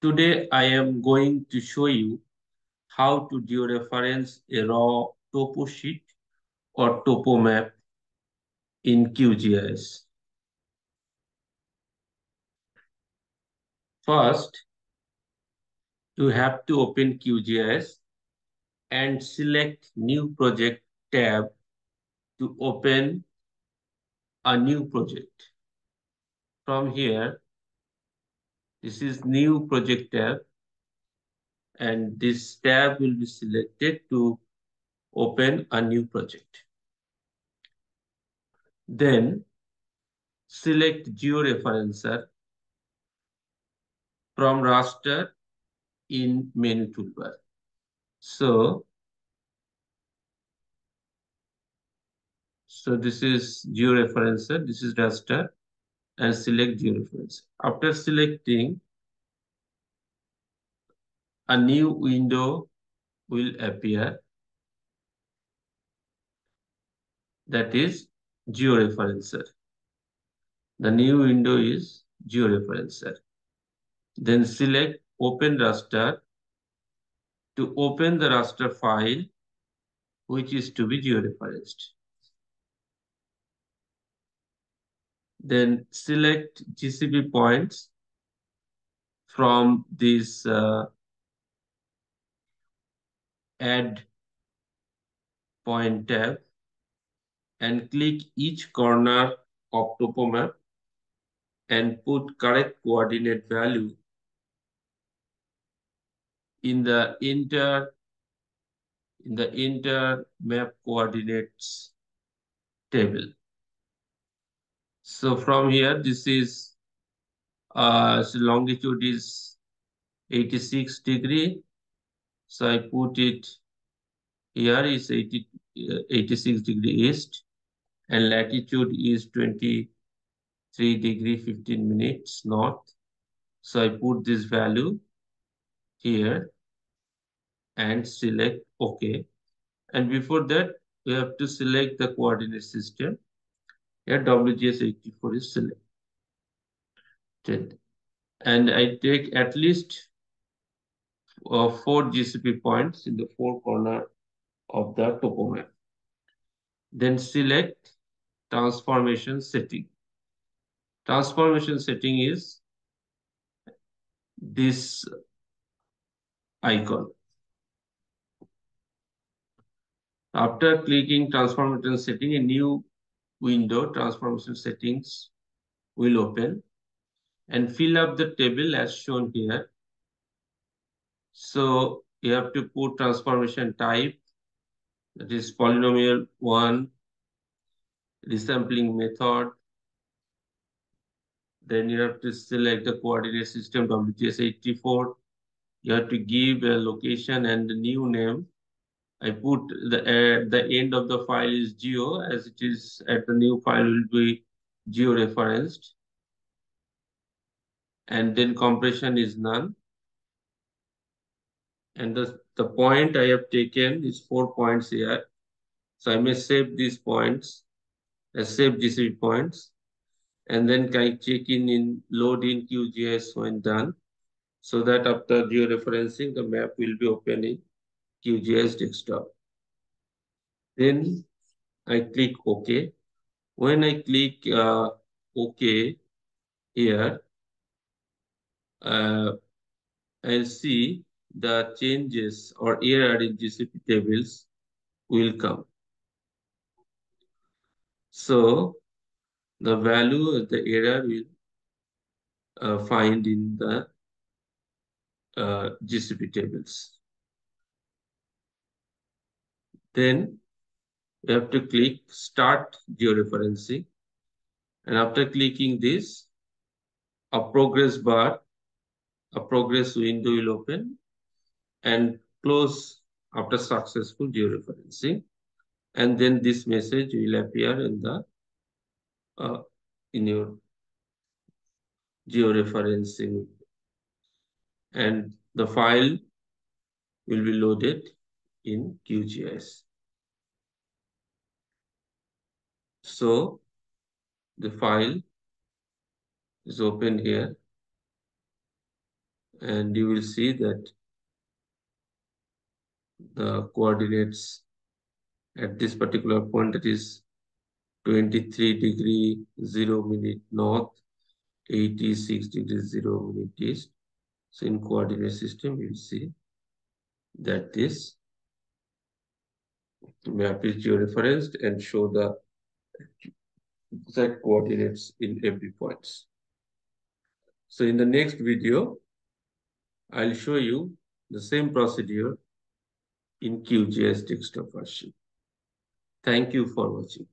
Today I am going to show you how to georeference a raw topo sheet or topo map in QGIS. First, you have to open QGIS and select New Project tab to open a new project. From here, this is New Project tab and this tab will be selected to open a new project. Then select georeferencer from raster in menu toolbar. So, so this is georeferencer, this is raster and select georeference. After selecting, a new window will appear that is georeferencer. The new window is georeferencer. Then select open raster to open the raster file which is to be georeferenced. Then select GCP points from this uh, add point tab and click each corner of topo map and put correct coordinate value in the inter in the inter map coordinates table. So from here, this is uh, so longitude is 86 degree. So I put it here is 80, uh, 86 degree east and latitude is 23 degree 15 minutes north. So I put this value here and select OK. And before that, we have to select the coordinate system. Here WGS84 is selected. And I take at least uh, four GCP points in the four corner of the topo map. Then select transformation setting. Transformation setting is this icon. After clicking transformation setting, a new window, transformation settings, will open and fill up the table as shown here. So you have to put transformation type, that is polynomial one, resampling method. Then you have to select the coordinate system WGS84. You have to give a location and the new name. I put the uh, the end of the file is geo as it is at the new file will be geo referenced. And then compression is none. And the, the point I have taken is four points here. So I may save these points as save GCP points. And then I check in in load in QGIS when done. So that after georeferencing, the map will be open in QGIS desktop. Then I click OK. When I click uh, OK here, uh, I'll see the changes or error in GCP tables will come. So the value of the error will uh, find in the uh, GCP tables. Then you have to click Start Georeferencing. And after clicking this, a progress bar, a progress window will open and close after successful georeferencing. And then this message will appear in the uh, in your georeferencing and the file will be loaded in QGIS. So the file is open here. And you will see that the coordinates at this particular point that is 23 degree 0 minute north 86 degree 0 minute east. So in coordinate system you see that this map is georeferenced and show the exact coordinates in every points. So in the next video, I'll show you the same procedure in QGIS desktop version. Thank you for watching.